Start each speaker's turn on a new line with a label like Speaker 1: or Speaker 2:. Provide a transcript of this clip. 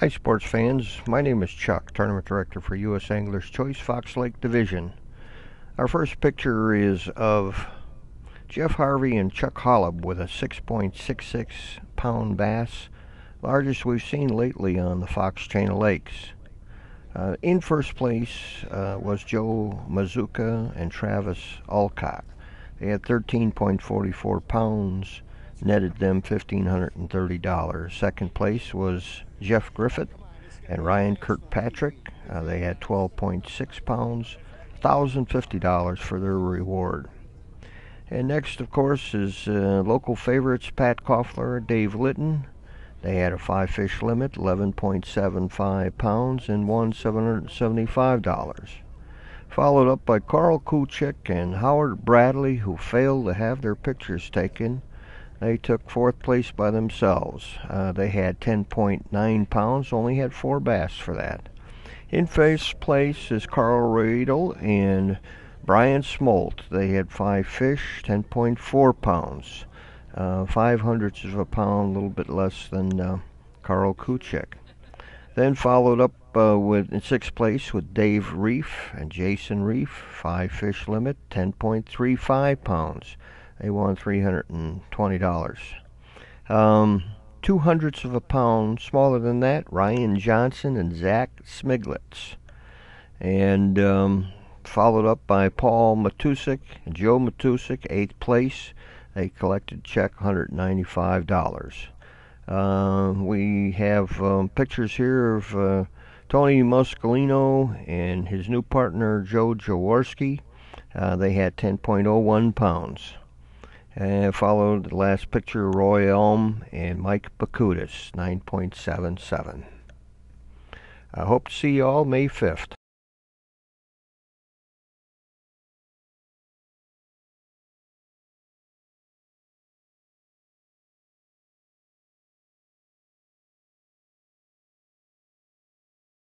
Speaker 1: Hi, sports fans. My name is Chuck, Tournament Director for U.S. Anglers Choice Fox Lake Division. Our first picture is of Jeff Harvey and Chuck Holub with a 6.66 pound bass, largest we've seen lately on the Fox Chain of Lakes. Uh, in first place uh, was Joe Mazuka and Travis Alcott. They had 13.44 pounds, netted them $1,530. Second place was Jeff Griffith and Ryan Kirkpatrick. Uh, they had 12.6 pounds, $1,050 for their reward. And next, of course, is uh, local favorites Pat Koffler, and Dave Litton. They had a five fish limit, 11.75 pounds, and won $775 followed up by Carl Kuchik and Howard Bradley, who failed to have their pictures taken. They took fourth place by themselves. Uh, they had 10.9 pounds, only had four bass for that. In first place is Carl Riedel and Brian Smolt. They had five fish, 10.4 pounds. Uh, five hundredths of a pound, a little bit less than uh, Carl Kuchik. Then followed up uh, with in sixth place with Dave Reef and Jason Reef, five fish limit, 10.35 pounds. They won $320. Um, two hundredths of a pound smaller than that, Ryan Johnson and Zach Smiglitz. And um, followed up by Paul Matusik and Joe Matusik, eighth place. They collected check $195. Uh, we have um, pictures here of uh, Tony Muscolino and his new partner Joe Jaworski. Uh, they had 10.01 pounds. And followed the last picture Roy Elm and Mike Bakutis, 9.77. I hope to see you all May 5th.